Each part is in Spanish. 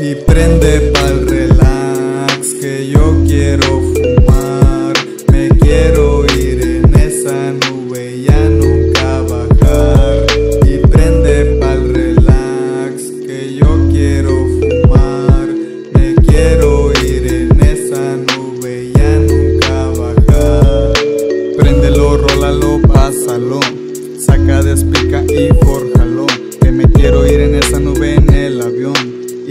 Y prende pa'l relax que yo quiero fumar. Me quiero ir en esa nube ya nunca bajar. Y prende pa'l relax que yo quiero fumar. Me quiero ir en esa nube ya nunca bajar. Préndelo, rólalo, pásalo. Saca, despica y forjalo. Que me quiero ir en esa nube.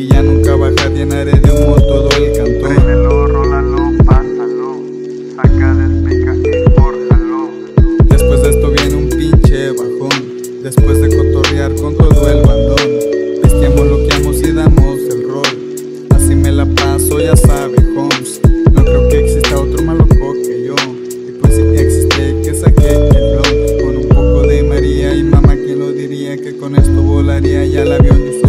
Y ya nunca bajar, llenaré de humo todo el cantón. Préndelo, rólalo, pásalo. Saca, despica y fórjalo. Después de esto viene un pinche bajón. Después de cotorrear con todo el bandón. Pisteamos, loqueamos y damos el rol. Así me la paso, ya sabe, Holmes. No creo que exista otro loco que yo. Y pues si existe, que saqué el flow. Con un poco de María y mamá, ¿quién lo diría? Que con esto volaría y al avión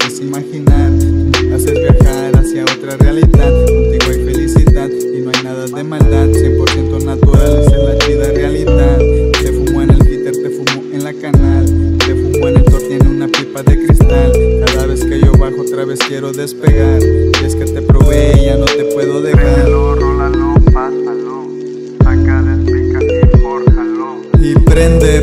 es imaginar, hacer viajar hacia otra realidad. Contigo hay felicidad y no hay nada de maldad, 100% natural es la chida realidad. Te fumo en el Peter, te fumo en la canal, te fumo en el tor, tiene una pipa de cristal. Cada vez que yo bajo otra vez quiero despegar, y es que te probé ya no te puedo dejar. Prende, rólalo, pásalo, saca, despica y forjalo. Y prende.